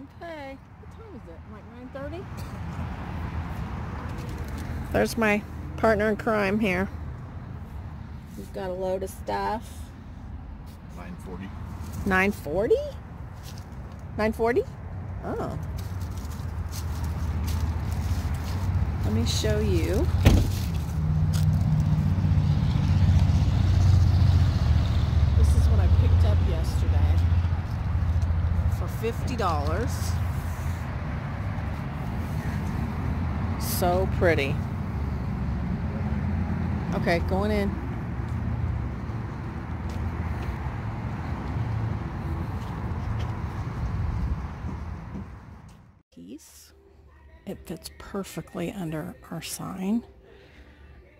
Okay, what time is it? Like 9.30? There's my partner in crime here. He's got a load of stuff. 940. 940? 940? Oh. Let me show you. This is what I picked up yesterday for $50. So pretty. Okay, going in. Piece. It fits perfectly under our sign.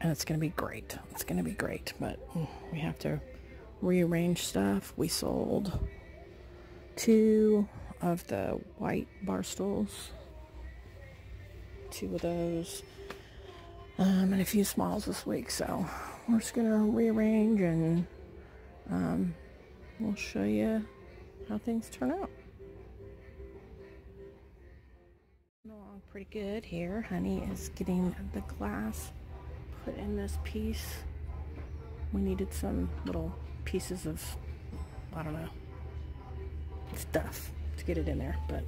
And it's going to be great. It's going to be great. But we have to rearrange stuff. We sold two of the white bar stools. Two of those. Um, and a few smalls this week. So we're just going to rearrange and um, we'll show you how things turn out. along pretty good here. Honey is getting the glass put in this piece. We needed some little pieces of, I don't know, stuff to get it in there, but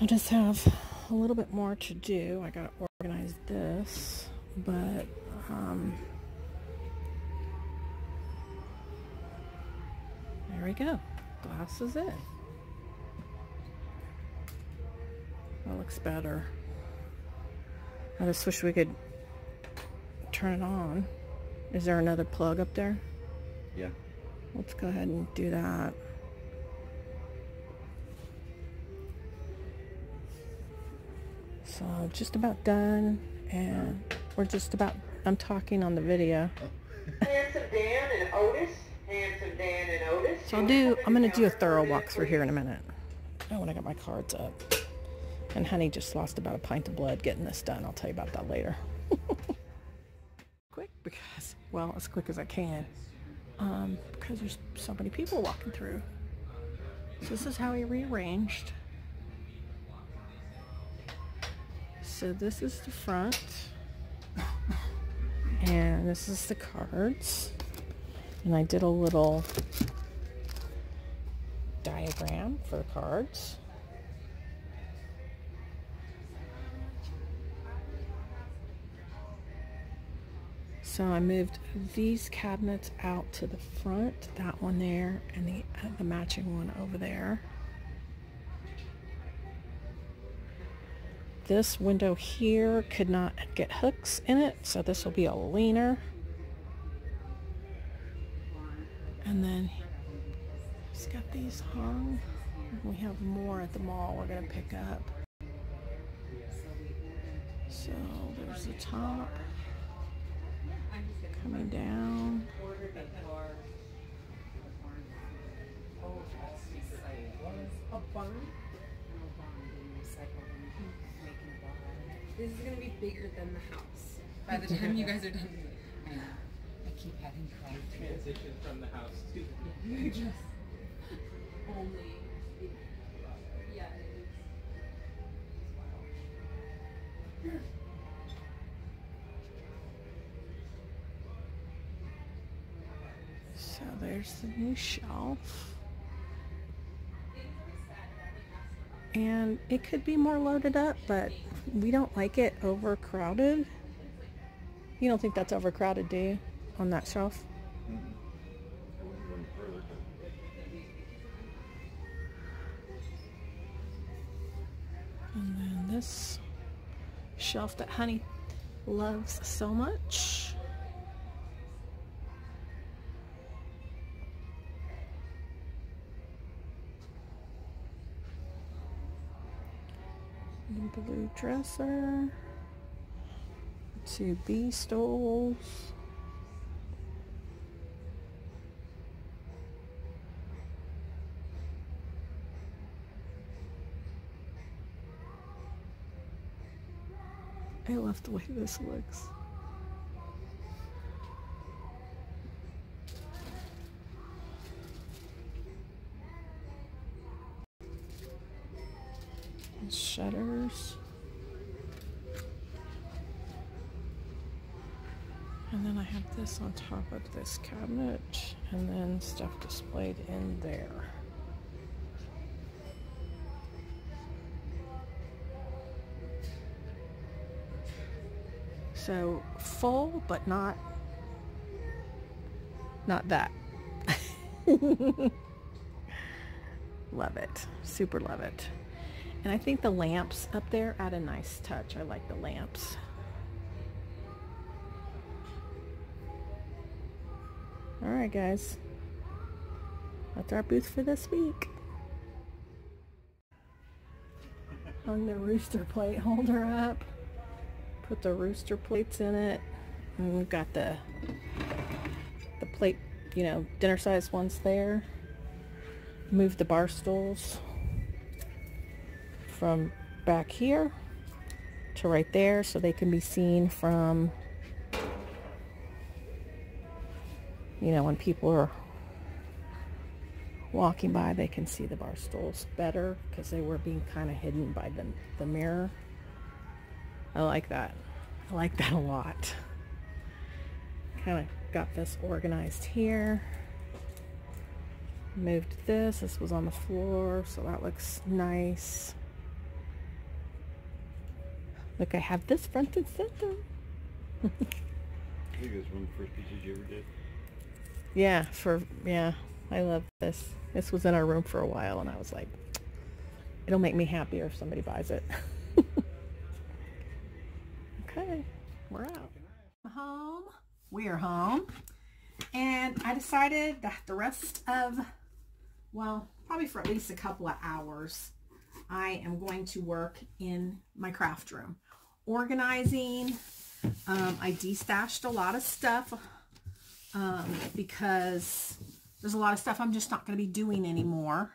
I just have a little bit more to do. I gotta organize this, but um, there we go. Glass is in. That looks better. I just wish we could turn it on. Is there another plug up there? Yeah. Let's go ahead and do that. So just about done and we're just about, I'm talking on the video. Handsome Dan and Otis. Handsome Dan and Otis. So I'll do, I'm going to do a thorough walkthrough here in a minute. Oh, when I got my cards up. And Honey just lost about a pint of blood getting this done. I'll tell you about that later. quick because, well, as quick as I can. Um, because there's so many people walking through. So this is how he rearranged. So this is the front. And this is the cards. And I did a little diagram for the cards. So I moved these cabinets out to the front, that one there, and the, the matching one over there. This window here could not get hooks in it, so this will be a leaner. And then he's got these hung. We have more at the mall we're going to pick up. So there's the top coming down. This is gonna be bigger than the house by the time you guys are done. I know. I keep having cried. transition from the house to the Just only. Yeah, it is. So there's the new shelf. And it could be more loaded up, but we don't like it overcrowded. You don't think that's overcrowded, do you? On that shelf? And then this shelf that Honey loves so much. Blue dresser. Two B stools. I love the way this looks. Shutters. And then I have this on top of this cabinet and then stuff displayed in there. So full, but not, not that. love it. Super love it. And I think the lamps up there add a nice touch. I like the lamps. All right, guys. That's our booth for this week. Hung the rooster plate holder up. Put the rooster plates in it. And we've got the the plate, you know, dinner size ones there. Move the bar stools from back here to right there so they can be seen from you know when people are walking by they can see the bar stools better because they were being kind of hidden by the, the mirror. I like that. I like that a lot. Kind of got this organized here. Moved this. This was on the floor so that looks nice Look, I have this front and center. I think it's one of the first pieces you ever did. Yeah, for, yeah, I love this. This was in our room for a while and I was like, it'll make me happier if somebody buys it. okay, we're out. Home. We are home. And I decided that the rest of, well, probably for at least a couple of hours, I am going to work in my craft room. Organizing. Um, I destashed a lot of stuff um, because there's a lot of stuff I'm just not going to be doing anymore.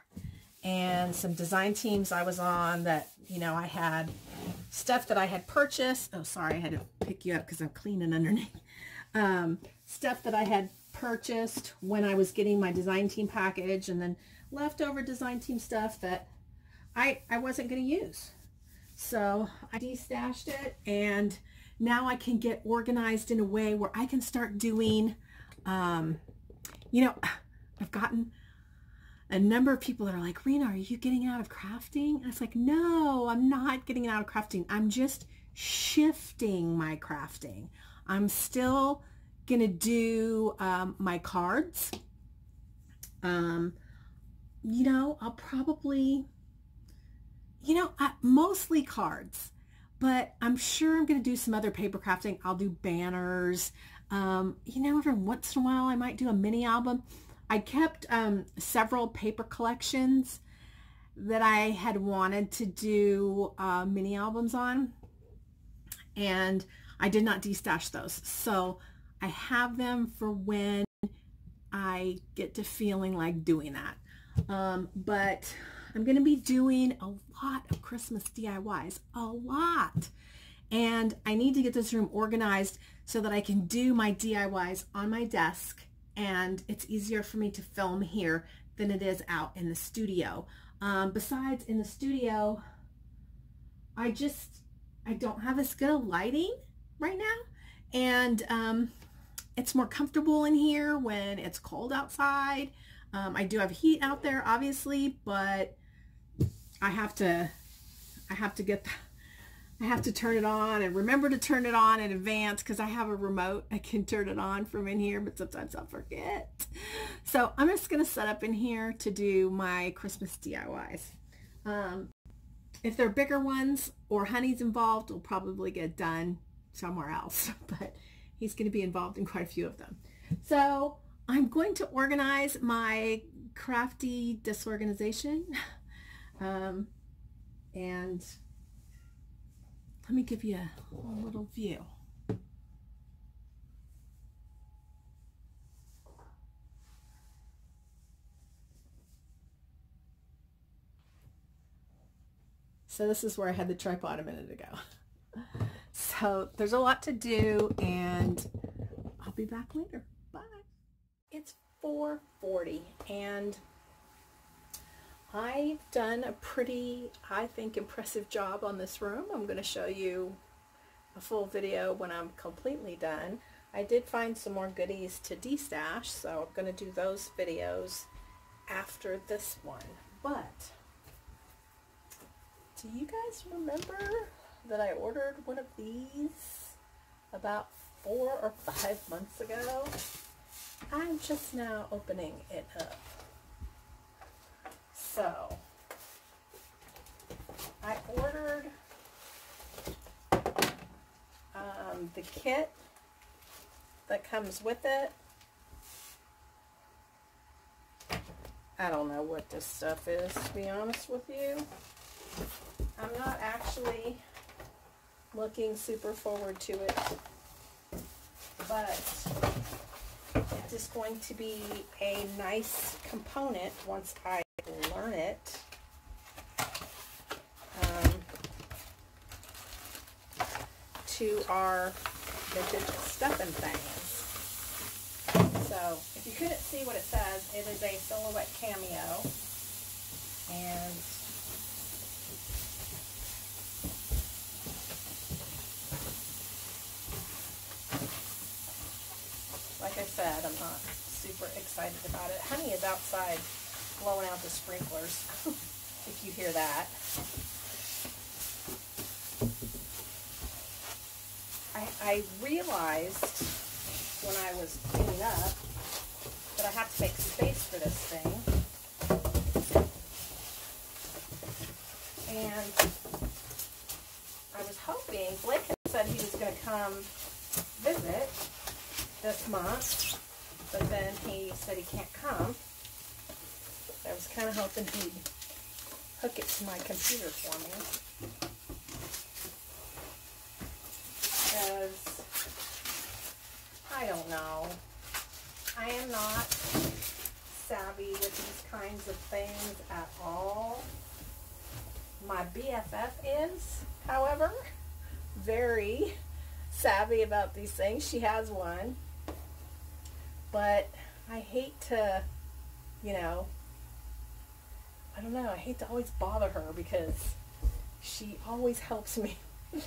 And some design teams I was on that, you know, I had stuff that I had purchased. Oh, sorry, I had to pick you up because I'm cleaning underneath. Um, stuff that I had purchased when I was getting my design team package and then leftover design team stuff that I, I wasn't going to use. So I destashed it and now I can get organized in a way where I can start doing, um, you know, I've gotten a number of people that are like, Rena, are you getting out of crafting? And it's like, no, I'm not getting out of crafting. I'm just shifting my crafting. I'm still going to do um, my cards. Um, you know, I'll probably you know, I, mostly cards, but I'm sure I'm going to do some other paper crafting. I'll do banners. Um, you know, every once in a while I might do a mini album. I kept um, several paper collections that I had wanted to do uh, mini albums on, and I did not destash those. So I have them for when I get to feeling like doing that. Um, but I'm going to be doing a lot of Christmas DIYs, a lot. And I need to get this room organized so that I can do my DIYs on my desk and it's easier for me to film here than it is out in the studio. Um, besides, in the studio, I just, I don't have as good a lighting right now. And um, it's more comfortable in here when it's cold outside. Um, I do have heat out there, obviously, but I have to, I have to get, the, I have to turn it on and remember to turn it on in advance because I have a remote. I can turn it on from in here, but sometimes I'll forget. So I'm just going to set up in here to do my Christmas DIYs. Um, if they're bigger ones or Honey's involved, we'll probably get done somewhere else, but he's going to be involved in quite a few of them. So I'm going to organize my crafty disorganization. Um, and let me give you a, a little view. So this is where I had the tripod a minute ago. So there's a lot to do and I'll be back later. Bye. It's 4.40 and I've done a pretty, I think, impressive job on this room. I'm going to show you a full video when I'm completely done. I did find some more goodies to destash, so I'm going to do those videos after this one. But, do you guys remember that I ordered one of these about four or five months ago? I'm just now opening it up. So, I ordered um, the kit that comes with it. I don't know what this stuff is, to be honest with you. I'm not actually looking super forward to it, but it is going to be a nice component once I learn it. Um, to our vintage stuffing things. So, if you couldn't see what it says, it is a silhouette cameo. And like I said, I'm not super excited about it. Honey is outside blowing out the sprinklers, if you hear that. I, I realized when I was cleaning up that I have to make space for this thing. And I was hoping, Blake had said he was going to come visit this month, but then he said he can't come. Kind of hoping he'd hook it to my computer for me. Because, I don't know. I am not savvy with these kinds of things at all. My BFF is, however, very savvy about these things. She has one. But I hate to, you know, I don't know, I hate to always bother her because she always helps me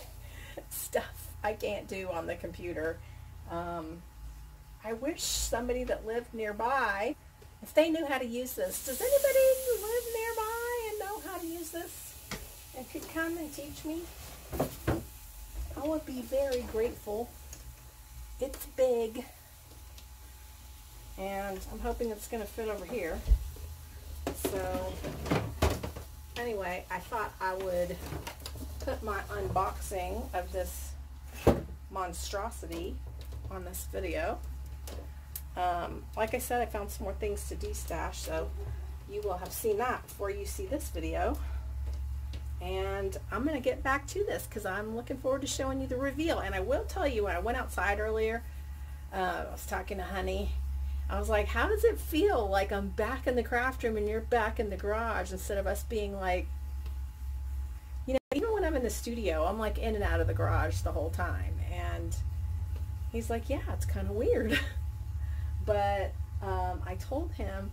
stuff I can't do on the computer. Um, I wish somebody that lived nearby, if they knew how to use this. Does anybody live nearby and know how to use this and could come and teach me? I would be very grateful. It's big. And I'm hoping it's going to fit over here. So, anyway, I thought I would put my unboxing of this monstrosity on this video. Um, like I said, I found some more things to destash, so you will have seen that before you see this video. And I'm going to get back to this because I'm looking forward to showing you the reveal. And I will tell you, when I went outside earlier, uh, I was talking to Honey. I was like, how does it feel like I'm back in the craft room and you're back in the garage instead of us being like, you know, even when I'm in the studio, I'm like in and out of the garage the whole time. And he's like, yeah, it's kind of weird. but um, I told him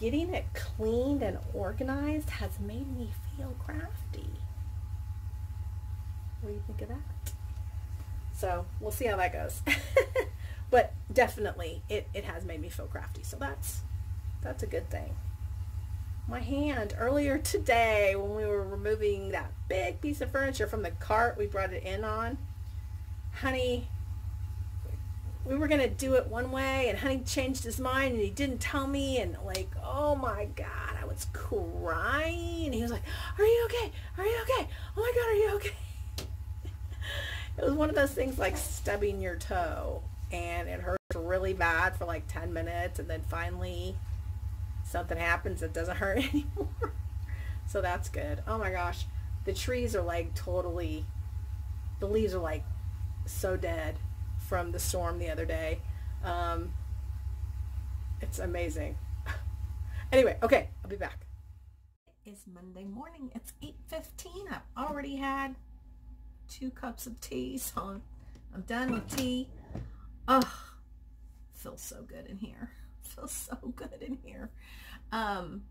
getting it cleaned and organized has made me feel crafty. What do you think of that? So we'll see how that goes. but definitely it, it has made me feel crafty. So that's that's a good thing. My hand earlier today when we were removing that big piece of furniture from the cart we brought it in on, honey, we were going to do it one way and honey changed his mind and he didn't tell me and like, oh my God, I was crying. He was like, are you okay? Are you okay? Oh my God, are you okay? it was one of those things like stubbing your toe and it hurts really bad for like 10 minutes and then finally something happens that doesn't hurt anymore. so that's good. Oh my gosh. The trees are like totally, the leaves are like so dead from the storm the other day. Um, it's amazing. anyway, okay, I'll be back. It's Monday morning. It's 8.15. I've already had two cups of tea, so I'm, I'm done with tea. Oh, feels so good in here. Feels so good in here. Um,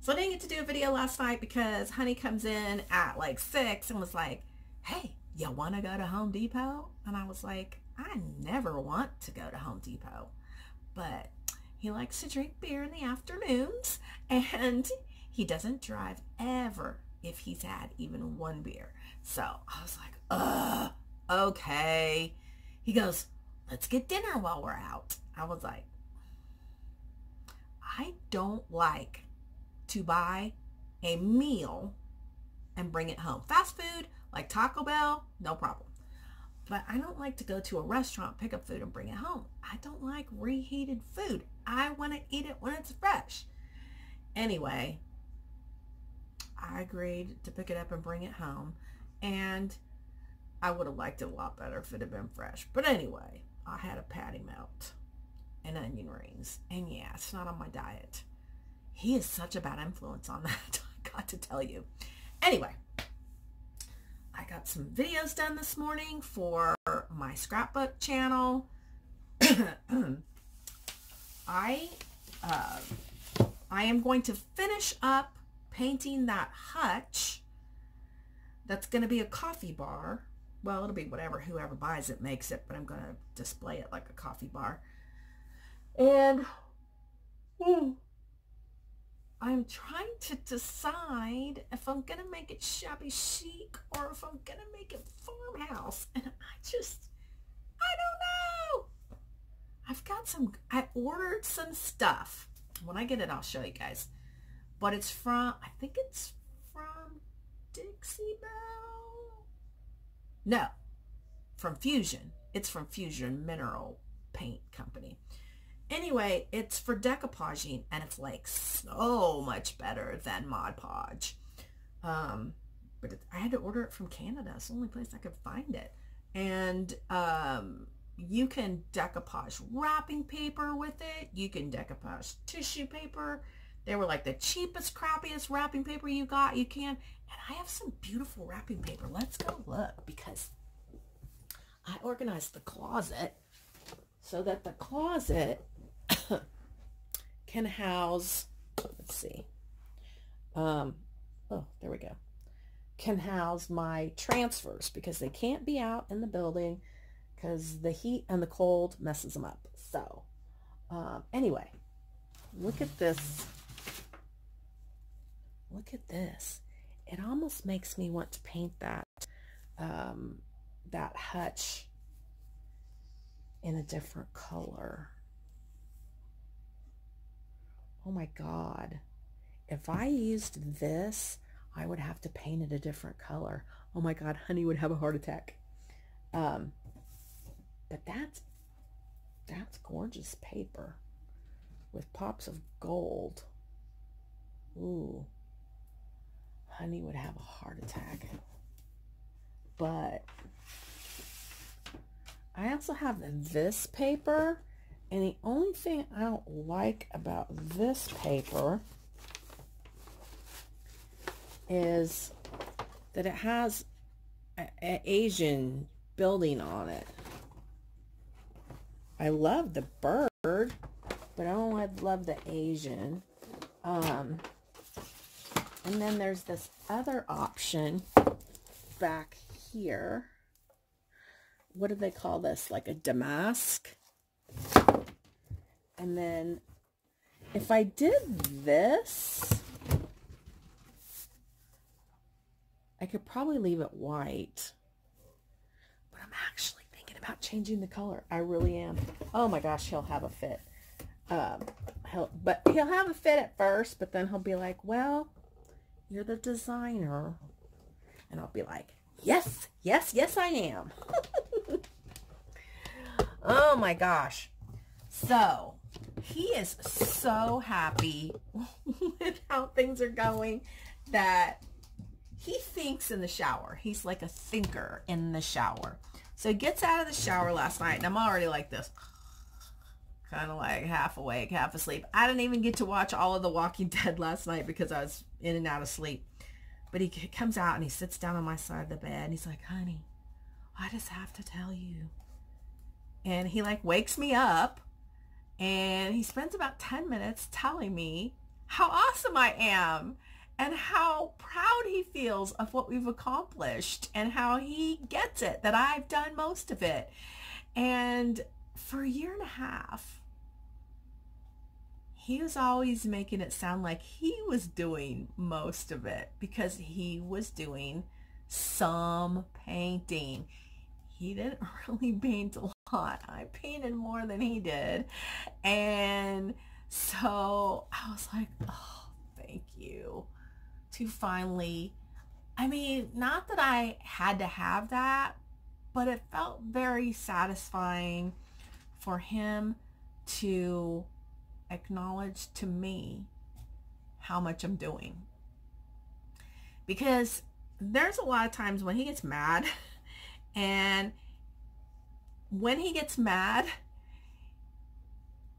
So I didn't get to do a video last night because Honey comes in at like 6 and was like, hey, you want to go to Home Depot? And I was like, I never want to go to Home Depot. But he likes to drink beer in the afternoons and he doesn't drive ever if he's had even one beer. So I was like, uh, okay. He goes, let's get dinner while we're out. I was like, I don't like to buy a meal and bring it home. Fast food, like Taco Bell, no problem. But I don't like to go to a restaurant, pick up food, and bring it home. I don't like reheated food. I want to eat it when it's fresh. Anyway, I agreed to pick it up and bring it home. And I would have liked it a lot better if it had been fresh. But anyway, I had a patty melt and onion rings. And yeah, it's not on my diet. He is such a bad influence on that, I got to tell you. Anyway, I got some videos done this morning for my scrapbook channel. I uh, I am going to finish up painting that hutch that's going to be a coffee bar. Well, it'll be whatever whoever buys it makes it, but I'm going to display it like a coffee bar. And hmm, I'm trying to decide if I'm going to make it shabby chic or if I'm going to make it farmhouse. And I just, I don't know. I've got some, I ordered some stuff. When I get it, I'll show you guys. But it's from, I think it's from Dixie Belle. No, from Fusion. It's from Fusion Mineral Paint Company. Anyway, it's for decoupaging and it's like so much better than Mod Podge. Um, but it, I had to order it from Canada. It's the only place I could find it. And um, you can decoupage wrapping paper with it. You can decoupage tissue paper. They were like the cheapest, crappiest wrapping paper you got. You can. And I have some beautiful wrapping paper. Let's go look because I organized the closet so that the closet can house, let's see, um, oh, there we go, can house my transfers because they can't be out in the building because the heat and the cold messes them up. So, um, anyway, look at this. Look at this. It almost makes me want to paint that, um, that hutch in a different color. Oh my God. If I used this, I would have to paint it a different color. Oh my God, honey would have a heart attack. Um, but that's, that's gorgeous paper with pops of gold. Ooh, honey would have a heart attack. But I also have this paper and the only thing I don't like about this paper is that it has an Asian building on it. I love the bird, but I don't love the Asian. Um, and then there's this other option back here. What do they call this? Like a damask? And then if I did this, I could probably leave it white. But I'm actually thinking about changing the color. I really am. Oh my gosh, he'll have a fit. Um, he'll, but he'll have a fit at first, but then he'll be like, well, you're the designer. And I'll be like, yes, yes, yes, I am. oh my gosh. So, he is so happy with how things are going that he thinks in the shower. He's like a thinker in the shower. So he gets out of the shower last night, and I'm already like this. Kind of like half awake, half asleep. I didn't even get to watch all of The Walking Dead last night because I was in and out of sleep. But he comes out and he sits down on my side of the bed and he's like, honey, I just have to tell you. And he like wakes me up and he spends about 10 minutes telling me how awesome I am and how proud he feels of what we've accomplished and how he gets it that I've done most of it. And for a year and a half, he was always making it sound like he was doing most of it because he was doing some painting. He didn't really paint a lot. I painted more than he did. And so I was like, oh, thank you to finally, I mean, not that I had to have that, but it felt very satisfying for him to acknowledge to me how much I'm doing. Because there's a lot of times when he gets mad and when he gets mad,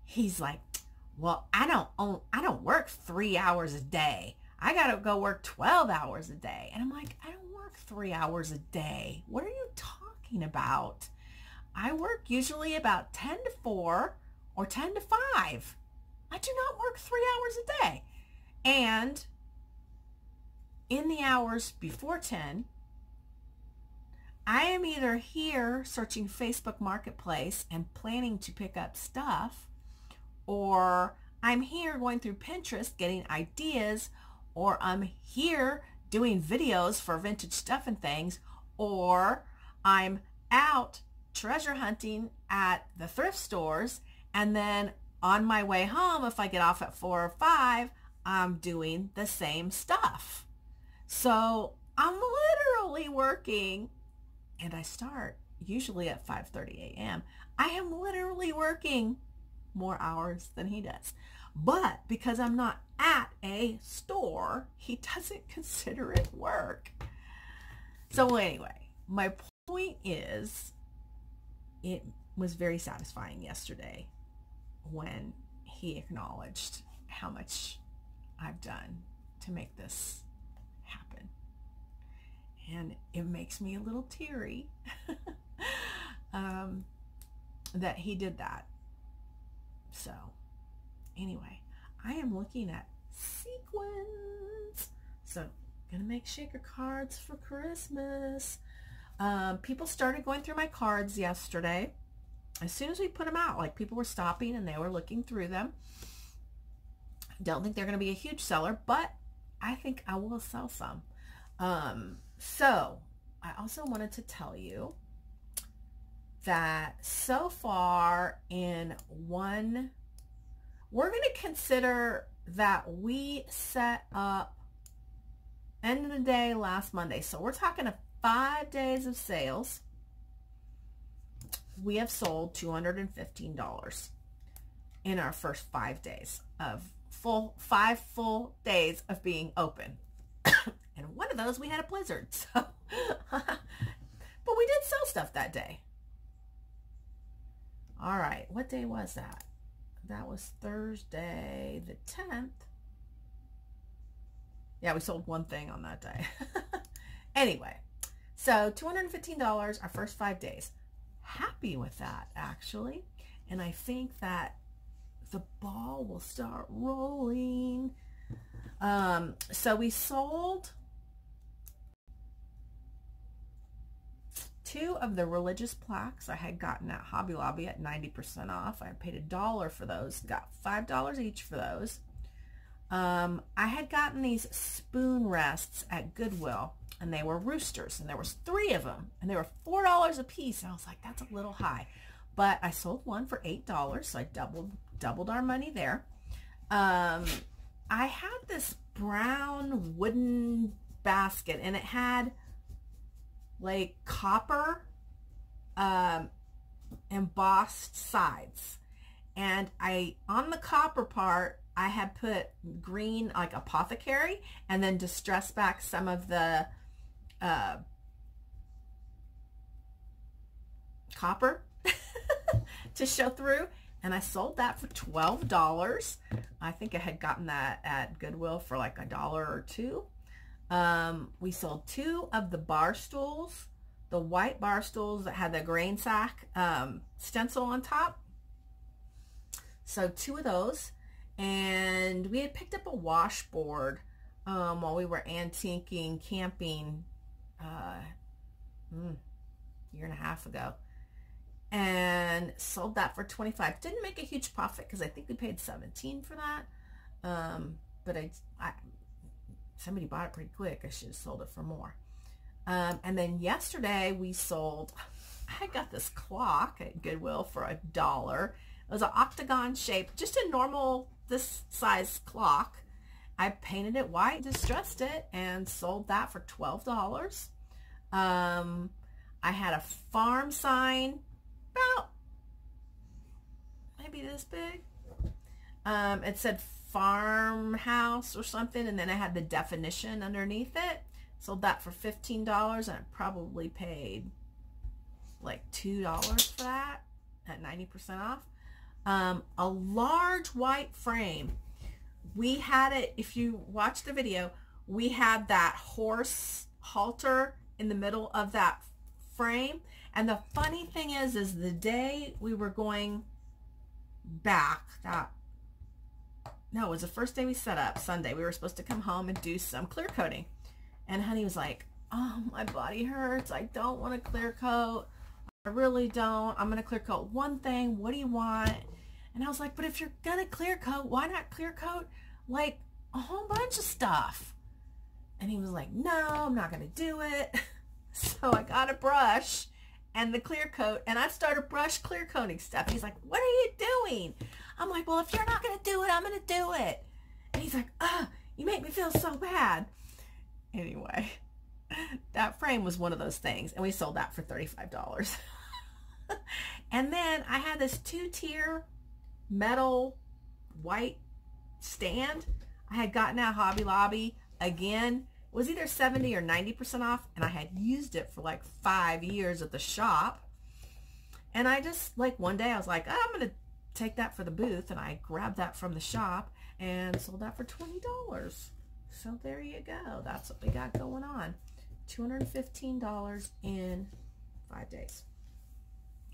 he's like, well, I don't own, I don't work three hours a day. I got to go work 12 hours a day. And I'm like, I don't work three hours a day. What are you talking about? I work usually about 10 to 4 or 10 to 5. I do not work three hours a day. And in the hours before 10, I am either here searching Facebook Marketplace and planning to pick up stuff, or I'm here going through Pinterest getting ideas, or I'm here doing videos for vintage stuff and things, or I'm out treasure hunting at the thrift stores and then on my way home, if I get off at four or five, I'm doing the same stuff. So I'm literally working and I start usually at 5.30 a.m. I am literally working more hours than he does. But because I'm not at a store, he doesn't consider it work. So anyway, my point is it was very satisfying yesterday when he acknowledged how much I've done to make this happen. And it makes me a little teary um, that he did that. So, anyway, I am looking at sequins. So, gonna make shaker cards for Christmas. Um, people started going through my cards yesterday. As soon as we put them out, like people were stopping and they were looking through them. Don't think they're going to be a huge seller, but I think I will sell some. Um, so I also wanted to tell you that so far in one, we're going to consider that we set up end of the day last Monday. So we're talking a five days of sales, we have sold $215 in our first five days of full, five full days of being open. and one of those we had a blizzard. So, but we did sell stuff that day. All right, what day was that? That was Thursday the 10th. Yeah, we sold one thing on that day. anyway, so $215 our first five days. Happy with that, actually. And I think that the ball will start rolling. Um, so we sold two of the religious plaques I had gotten at Hobby Lobby at 90% off. I paid a dollar for those, got $5 each for those. Um, I had gotten these spoon rests at Goodwill and they were roosters and there was three of them and they were four dollars a piece and I was like that's a little high. But I sold one for eight dollars so I doubled doubled our money there. Um, I had this brown wooden basket and it had like copper um, embossed sides. And I on the copper part I had put green like apothecary and then distressed back some of the uh, copper to show through and I sold that for $12. I think I had gotten that at Goodwill for like a dollar or two. Um, we sold two of the bar stools, the white bar stools that had the grain sack um, stencil on top. So two of those. and we had picked up a washboard um, while we were antiquing camping uh, mm, year and a half ago. And sold that for 25 didn't make a huge profit because i think we paid 17 for that. Um, but I, I somebody bought it pretty quick. I should have sold it for more. Um, and then yesterday we sold i got this clock at goodwill for a dollar. It was an octagon shape just a normal this size clock. I painted it white distressed it and sold that for $12 um, i had a farm sign about maybe this big. Um, it said farmhouse or something, and then I had the definition underneath it. Sold that for $15, and I probably paid like $2 for that at 90% off. Um, a large white frame. We had it, if you watch the video, we had that horse halter in the middle of that frame and the funny thing is, is the day we were going back, that, no, it was the first day we set up, Sunday. We were supposed to come home and do some clear coating. And honey was like, oh, my body hurts. I don't want to clear coat. I really don't. I'm going to clear coat one thing. What do you want? And I was like, but if you're going to clear coat, why not clear coat like a whole bunch of stuff? And he was like, no, I'm not going to do it. So I got a brush and the clear coat and I started brush clear coating stuff. He's like, what are you doing? I'm like, well, if you're not going to do it, I'm going to do it. And he's like, ah, you make me feel so bad. Anyway, that frame was one of those things and we sold that for $35. and then I had this two-tier metal white stand I had gotten at Hobby Lobby again was either 70 or 90% off and I had used it for like five years at the shop. And I just like one day I was like, oh, I'm going to take that for the booth and I grabbed that from the shop and sold that for $20. So there you go. That's what we got going on. $215 in five days.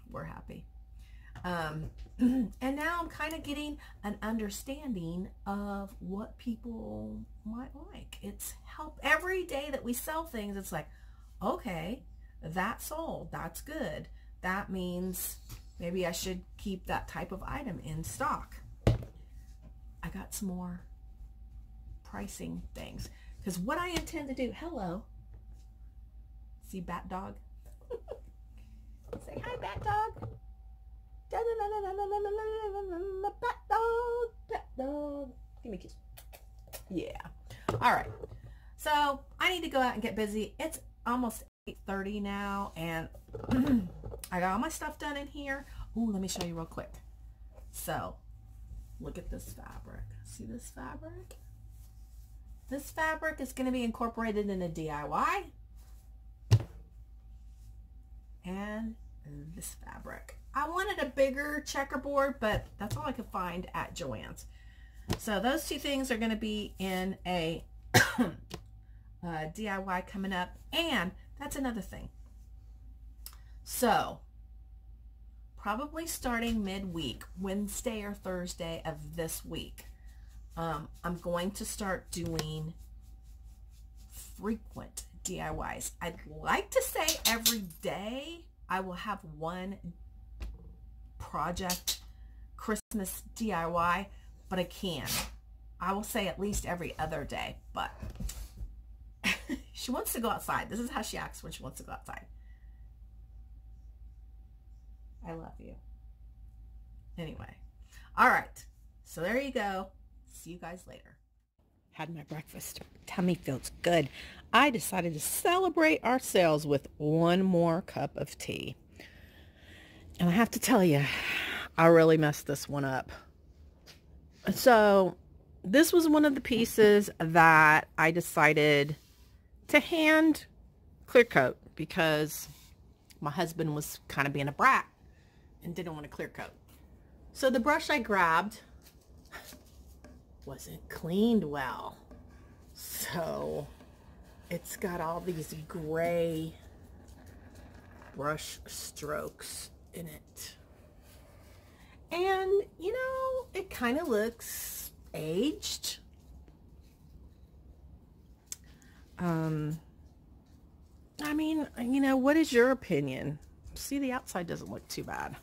We're happy. Um, and now I'm kind of getting an understanding of what people might like. It's help every day that we sell things. It's like, okay, that sold. That's good. That means maybe I should keep that type of item in stock. I got some more pricing things because what I intend to do, hello, see bat dog? Say hi bat dog. Pet dog, pet dog. Give me a kiss. Yeah. All right. So I need to go out and get busy. It's almost 8.30 now and I got all my stuff done in here. Ooh, let me show you real quick. So look at this fabric. See this fabric? This fabric is going to be incorporated in a DIY. And this fabric. I wanted a bigger checkerboard, but that's all I could find at Joann's. So those two things are going to be in a uh, DIY coming up. And that's another thing. So probably starting midweek, Wednesday or Thursday of this week, um, I'm going to start doing frequent DIYs. I'd like to say every day I will have one project Christmas DIY, but I can. I will say at least every other day, but she wants to go outside. This is how she acts when she wants to go outside. I love you. Anyway, all right. So there you go. See you guys later. Had my breakfast. Tummy feels good. I decided to celebrate ourselves with one more cup of tea. And I have to tell you, I really messed this one up. So this was one of the pieces that I decided to hand clear coat because my husband was kind of being a brat and didn't want to clear coat. So the brush I grabbed wasn't cleaned well. So it's got all these gray brush strokes in it. And, you know, it kind of looks aged. Um, I mean, you know, what is your opinion? See, the outside doesn't look too bad.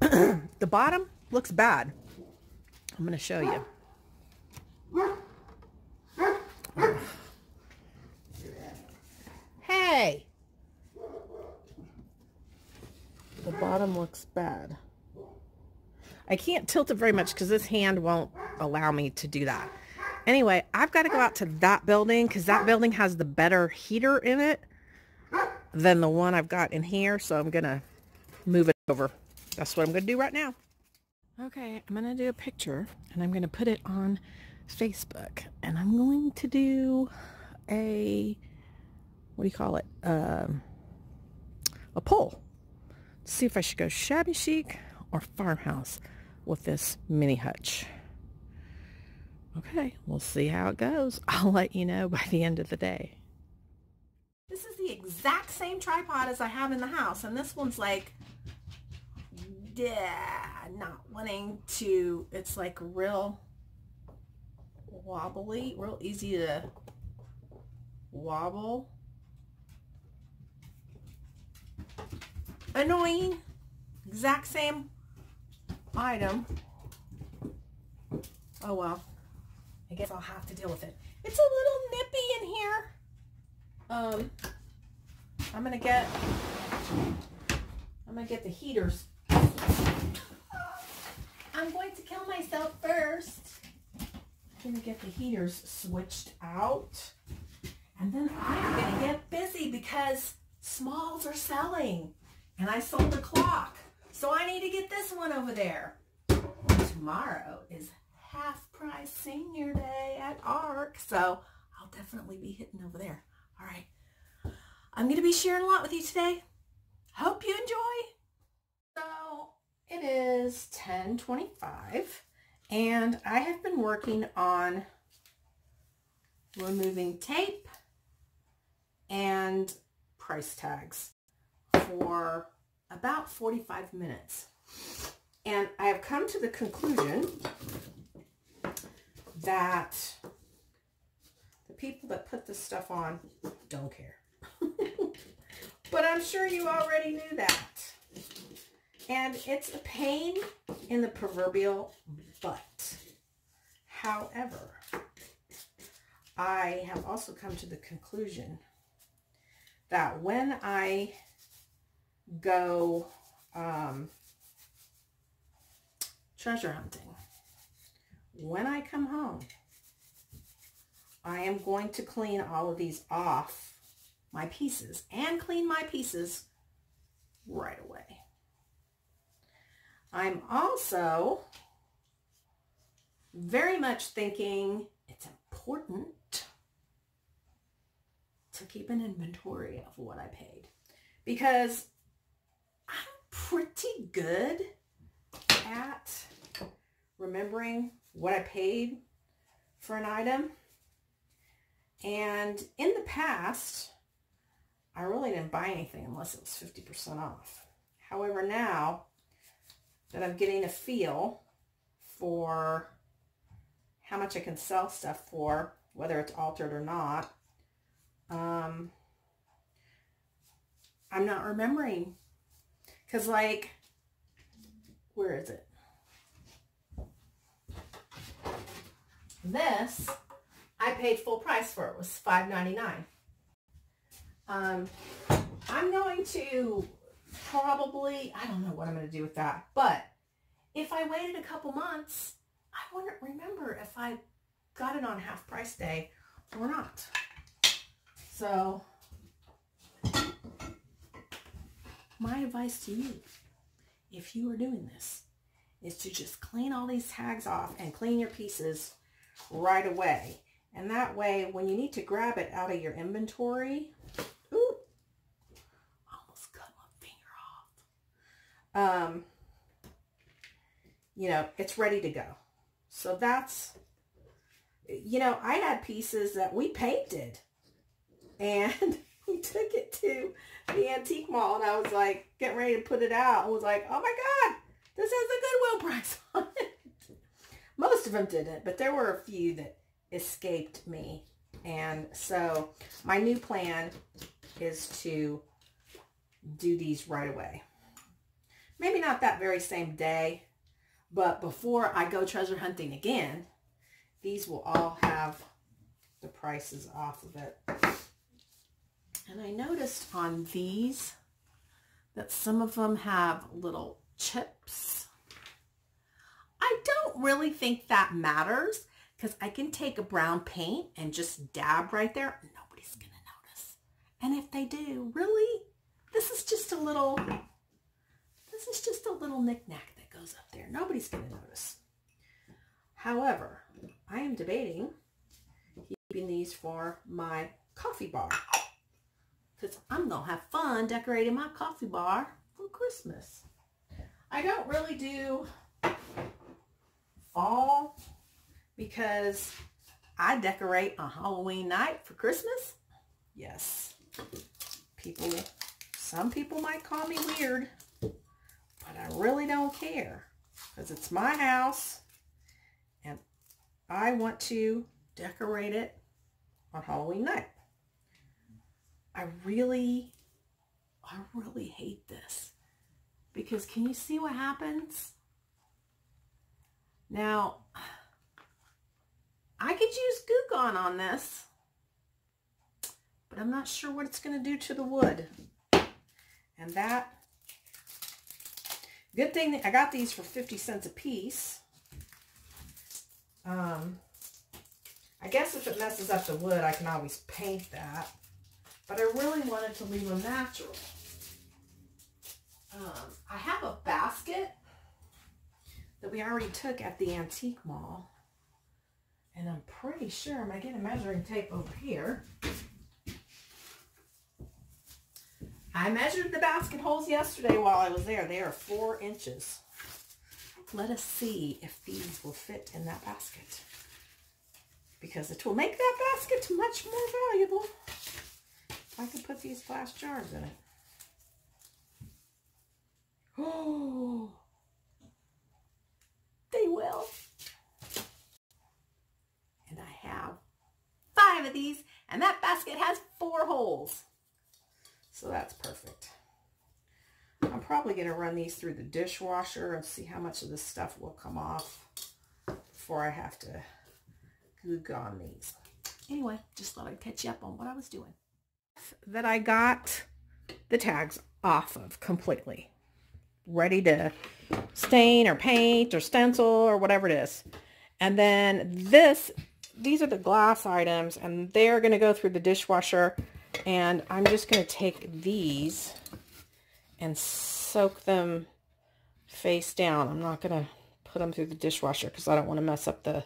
the bottom looks bad. I'm going to show you. Hey! The bottom looks bad. I can't tilt it very much because this hand won't allow me to do that. Anyway, I've got to go out to that building because that building has the better heater in it than the one I've got in here. So I'm going to move it over. That's what I'm going to do right now. Okay, I'm going to do a picture and I'm going to put it on Facebook. And I'm going to do a, what do you call it? Um, a poll. See if I should go shabby chic or farmhouse with this mini hutch. Okay, we'll see how it goes. I'll let you know by the end of the day. This is the exact same tripod as I have in the house. And this one's like, yeah, not wanting to, it's like real wobbly, real easy to wobble. Annoying. Exact same item. Oh well. I guess I'll have to deal with it. It's a little nippy in here. Um, I'm gonna get, I'm gonna get the heaters. I'm going to kill myself first. I'm gonna get the heaters switched out. And then I'm gonna get busy because smalls are selling. And I sold a clock. So I need to get this one over there. Tomorrow is half price senior day at ARC. So I'll definitely be hitting over there. All right. I'm going to be sharing a lot with you today. Hope you enjoy. So it is 1025 and I have been working on removing tape and price tags for about 45 minutes. And I have come to the conclusion that the people that put this stuff on don't care. but I'm sure you already knew that. And it's a pain in the proverbial butt. However, I have also come to the conclusion that when I go um, treasure hunting, when I come home, I am going to clean all of these off my pieces and clean my pieces right away. I'm also very much thinking it's important to keep an inventory of what I paid because pretty good at remembering what I paid for an item. And in the past, I really didn't buy anything unless it was 50% off. However, now that I'm getting a feel for how much I can sell stuff for, whether it's altered or not, um, I'm not remembering. Because, like, where is it? This, I paid full price for. It was $5.99. Um, I'm going to probably, I don't know what I'm going to do with that. But if I waited a couple months, I wouldn't remember if I got it on half price day or not. So my advice to you, if you are doing this, is to just clean all these tags off and clean your pieces right away. And that way, when you need to grab it out of your inventory, ooh, almost cut my finger off. Um, you know, it's ready to go. So that's, you know, I had pieces that we painted and we took it to the antique mall and I was like getting ready to put it out. I was like, oh my God, this has a Goodwill price on it. Most of them didn't, but there were a few that escaped me. And so my new plan is to do these right away. Maybe not that very same day, but before I go treasure hunting again, these will all have the prices off of it. And I noticed on these that some of them have little chips. I don't really think that matters because I can take a brown paint and just dab right there. Nobody's going to notice. And if they do, really, this is just a little, this is just a little knickknack that goes up there. Nobody's going to notice. However, I am debating keeping these for my coffee bar because I'm going to have fun decorating my coffee bar for Christmas. I don't really do fall because I decorate on Halloween night for Christmas. Yes. People, some people might call me weird, but I really don't care because it's my house and I want to decorate it on Halloween night. I really, I really hate this because can you see what happens? Now, I could use Goo Gone on this, but I'm not sure what it's going to do to the wood. And that, good thing that I got these for 50 cents a piece. Um, I guess if it messes up the wood, I can always paint that. But I really wanted to leave them natural. Um, I have a basket that we already took at the antique mall. And I'm pretty sure, I'm going to get a measuring tape over here. I measured the basket holes yesterday while I was there. They are four inches. Let us see if these will fit in that basket. Because it will make that basket much more valuable. I could put these glass jars in it. Oh, they will. And I have five of these, and that basket has four holes. So that's perfect. I'm probably going to run these through the dishwasher and see how much of this stuff will come off before I have to glue on these. Anyway, just thought I'd catch you up on what I was doing that I got the tags off of completely. Ready to stain or paint or stencil or whatever it is. And then this, these are the glass items and they're going to go through the dishwasher. And I'm just going to take these and soak them face down. I'm not going to put them through the dishwasher because I don't want to mess up the,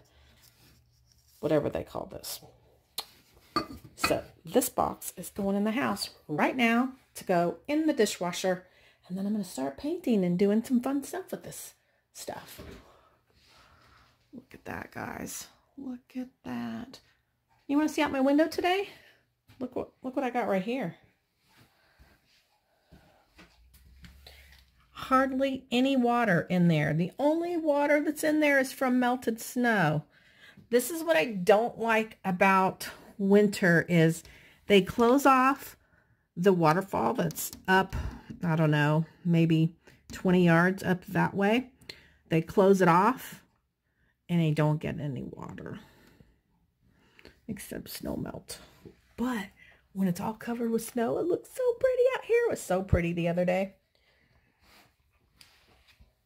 whatever they call this. So this box is going in the house right now to go in the dishwasher. And then I'm going to start painting and doing some fun stuff with this stuff. Look at that, guys. Look at that. You want to see out my window today? Look what, look what I got right here. Hardly any water in there. The only water that's in there is from melted snow. This is what I don't like about winter is they close off the waterfall that's up, I don't know, maybe 20 yards up that way. They close it off and they don't get any water except snow melt. But when it's all covered with snow, it looks so pretty out here. It was so pretty the other day.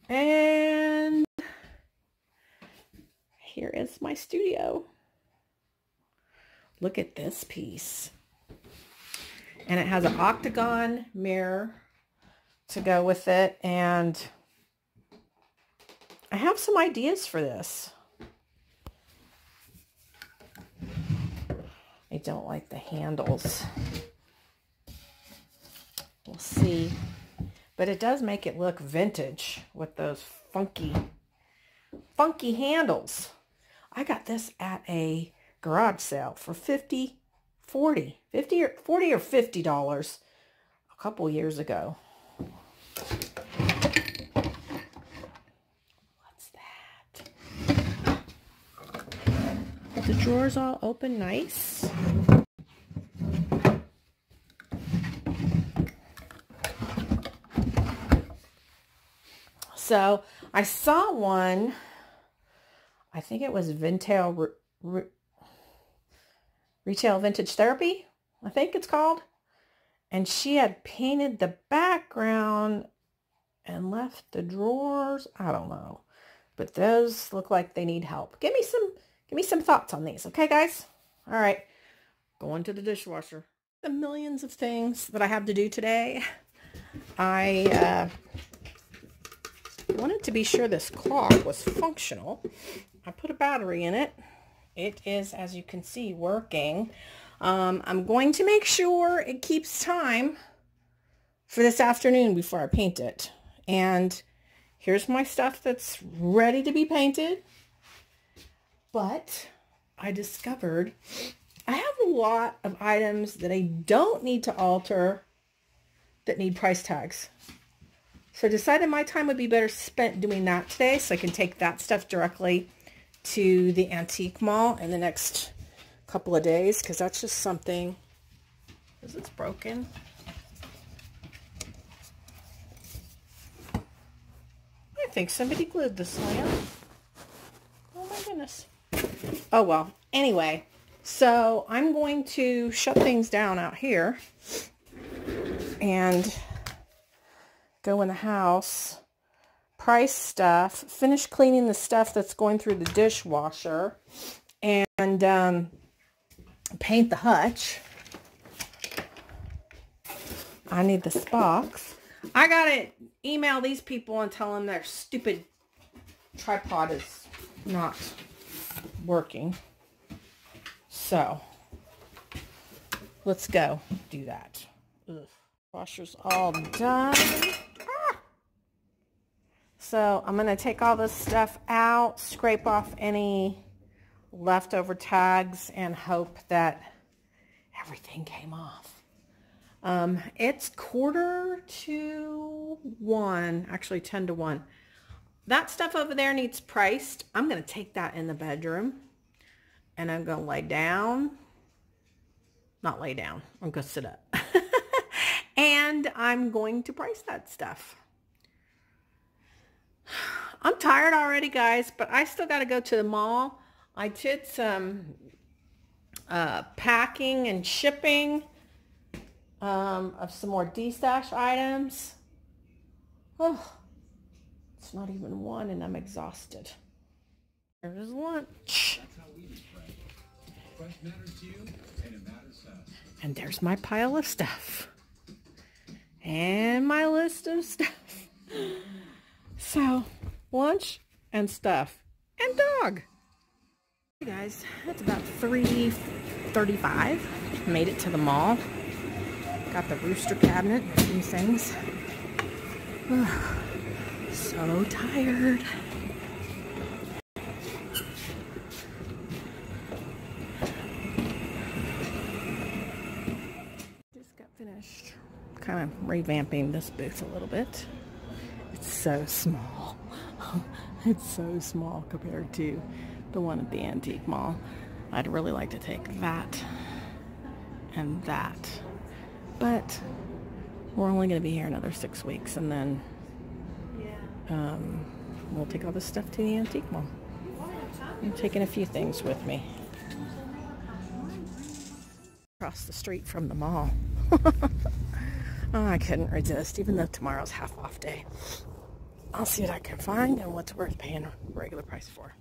And here is my studio. Look at this piece. And it has an octagon mirror to go with it. And I have some ideas for this. I don't like the handles. We'll see. But it does make it look vintage with those funky, funky handles. I got this at a garage sale for 50 40 50 or 40 or 50 dollars a couple years ago what's that the drawers all open nice. So I saw one, I think it was Re- Retail Vintage Therapy, I think it's called. And she had painted the background and left the drawers. I don't know. But those look like they need help. Give me some give me some thoughts on these, okay guys? All right. Going to the dishwasher. The millions of things that I have to do today. I uh, wanted to be sure this clock was functional. I put a battery in it. It is, as you can see, working. Um, I'm going to make sure it keeps time for this afternoon before I paint it. And here's my stuff that's ready to be painted. But I discovered I have a lot of items that I don't need to alter that need price tags. So I decided my time would be better spent doing that today so I can take that stuff directly to the antique mall in the next couple of days because that's just something is it's broken. I think somebody glued this lamp. Oh my goodness. Oh well anyway so I'm going to shut things down out here and go in the house price stuff finish cleaning the stuff that's going through the dishwasher and um, paint the hutch. I need this box. I gotta email these people and tell them their stupid tripod is not working. So, let's go do that. Ugh. Washer's all done. So, I'm going to take all this stuff out, scrape off any leftover tags and hope that everything came off. Um, it's quarter to one, actually 10 to one. That stuff over there needs priced. I'm going to take that in the bedroom and I'm going to lay down. Not lay down. I'm going to sit up. and I'm going to price that stuff. I'm tired already, guys, but I still got to go to the mall I did some uh, packing and shipping um, of some more D-stash items. Oh, it's not even one and I'm exhausted. There's lunch. And there's my pile of stuff. And my list of stuff. So, lunch and stuff. And dog. Hey guys, it's about 3.35. Made it to the mall. Got the rooster cabinet, these things. so tired. Just got finished kind of revamping this booth a little bit. It's so small. it's so small compared to the one at the antique mall. I'd really like to take that and that. But we're only going to be here another six weeks and then um, we'll take all this stuff to the antique mall. I'm taking a few things with me. Across the street from the mall. oh, I couldn't resist, even though tomorrow's half off day. I'll see what I can find and what's worth paying regular price for.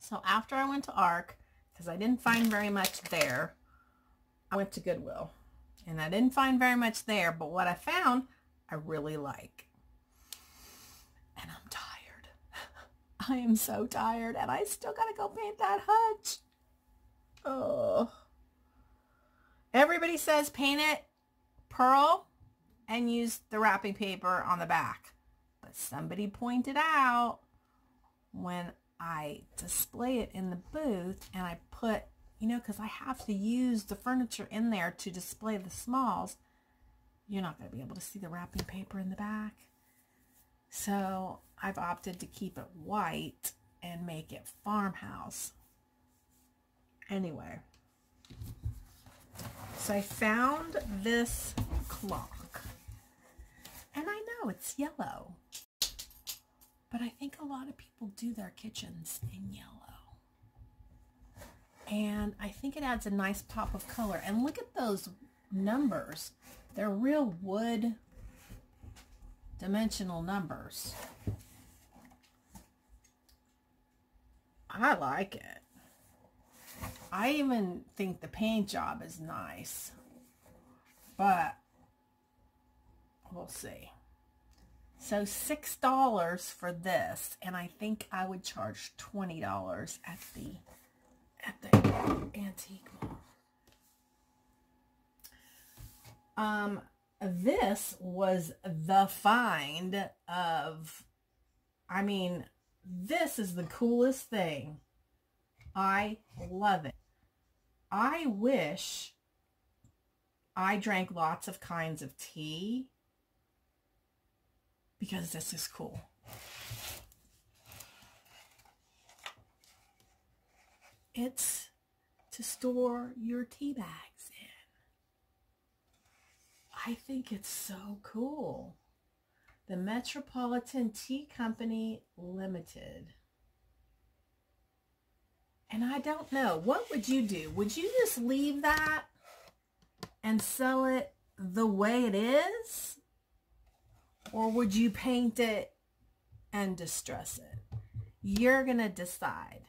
So after I went to ARC, because I didn't find very much there, I went to Goodwill. And I didn't find very much there, but what I found, I really like. And I'm tired. I am so tired, and I still got to go paint that hutch. Oh. Everybody says paint it pearl and use the wrapping paper on the back. But somebody pointed out when I display it in the booth and I put, you know, because I have to use the furniture in there to display the smalls, you're not going to be able to see the wrapping paper in the back. So I've opted to keep it white and make it farmhouse. Anyway. So I found this clock. And I know it's yellow. But I think a lot of people do their kitchens in yellow. And I think it adds a nice pop of color. And look at those numbers. They're real wood dimensional numbers. I like it. I even think the paint job is nice. But we'll see. So $6 for this. And I think I would charge $20 at the at the antique mall. Um, this was the find of, I mean, this is the coolest thing. I love it. I wish I drank lots of kinds of tea because this is cool. It's to store your tea bags in. I think it's so cool. The Metropolitan Tea Company Limited. And I don't know. What would you do? Would you just leave that and sell it the way it is? Or would you paint it and distress it? You're going to decide.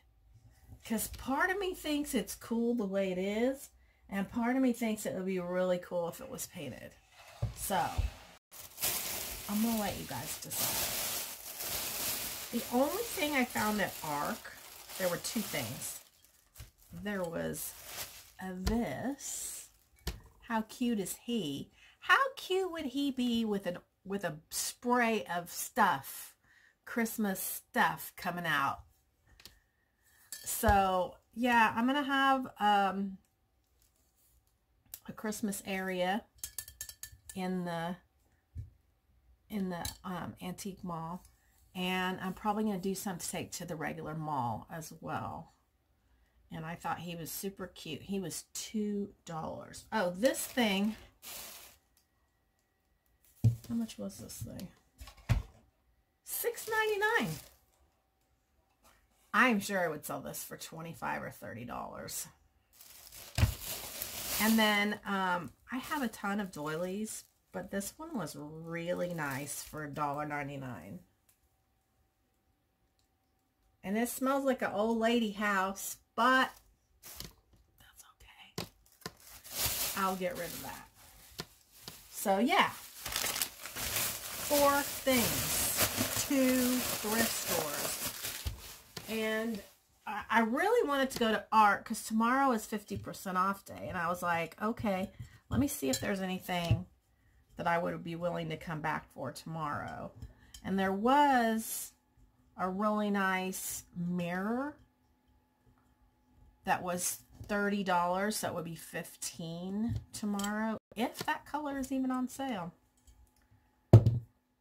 Because part of me thinks it's cool the way it is. And part of me thinks it would be really cool if it was painted. So, I'm going to let you guys decide. The only thing I found at ARC there were two things. There was this. How cute is he? How cute would he be with an with a spray of stuff, Christmas stuff coming out? So yeah, I'm gonna have um, a Christmas area in the in the um, antique mall and I'm probably going to do some to take to the regular mall as well. And I thought he was super cute. He was $2. Oh, this thing. How much was this thing? $6.99. I'm sure I would sell this for 25 or $30. And then um, I have a ton of doilies, but this one was really nice for $1.99. And it smells like an old lady house, but that's okay. I'll get rid of that. So yeah, four things, two thrift stores. And I, really wanted to go to ARC because tomorrow is 50% off day. And I was like, okay, let me see if there's anything that I would be willing to come back for tomorrow. And there was a really nice mirror that was $30. That would be 15 tomorrow, if that color is even on sale.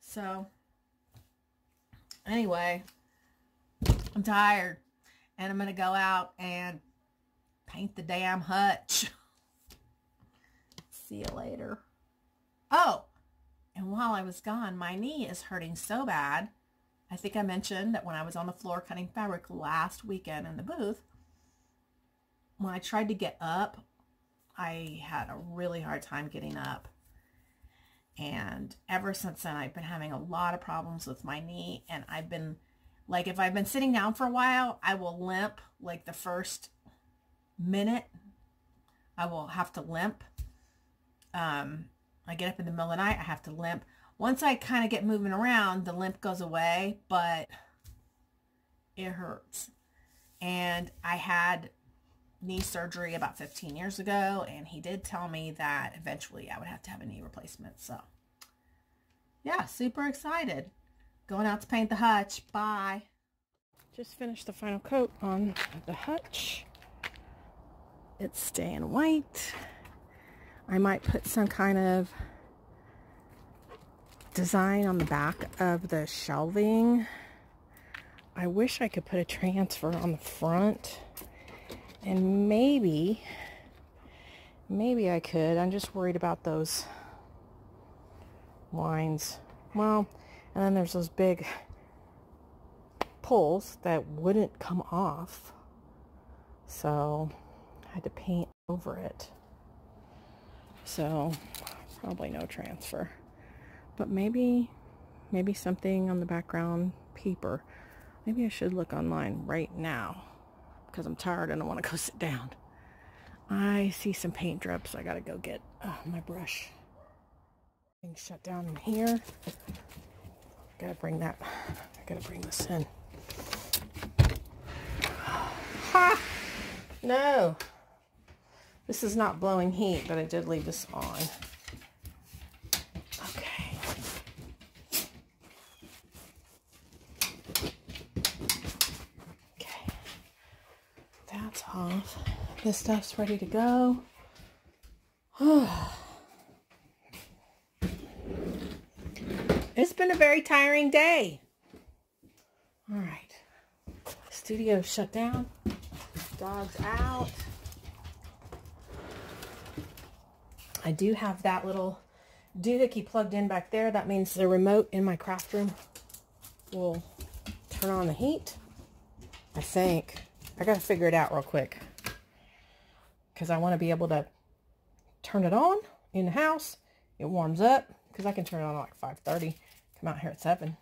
So, anyway, I'm tired. And I'm going to go out and paint the damn hutch. See you later. Oh, and while I was gone, my knee is hurting so bad I think I mentioned that when I was on the floor cutting fabric last weekend in the booth, when I tried to get up, I had a really hard time getting up. And ever since then, I've been having a lot of problems with my knee. And I've been, like, if I've been sitting down for a while, I will limp, like, the first minute. I will have to limp. Um, I get up in the middle of the night, I have to limp once I kind of get moving around, the limp goes away, but it hurts. And I had knee surgery about 15 years ago, and he did tell me that eventually I would have to have a knee replacement. So, yeah, super excited. Going out to paint the hutch. Bye. Just finished the final coat on the hutch. It's staying white. I might put some kind of design on the back of the shelving. I wish I could put a transfer on the front And maybe, maybe I could. I'm just worried about those lines. Well, and then there's those big pulls that wouldn't come off. So I had to paint over it. So probably no transfer. But maybe, maybe something on the background paper. Maybe I should look online right now because I'm tired and I want to go sit down. I see some paint drips. I got to go get uh, my brush. Things shut down in here. Gotta bring that. I gotta bring this in. Ha! No. This is not blowing heat, but I did leave this on. Okay. Okay. That's This stuff's ready to go. it's been a very tiring day. All right. Studio shut down. Dogs out. I do have that little doohickey plugged in back there. That means the remote in my craft room will turn on the heat. I think. I got to figure it out real quick. Because I want to be able to turn it on in the house. It warms up. Because I can turn it on at like 5.30. Come out here at 7.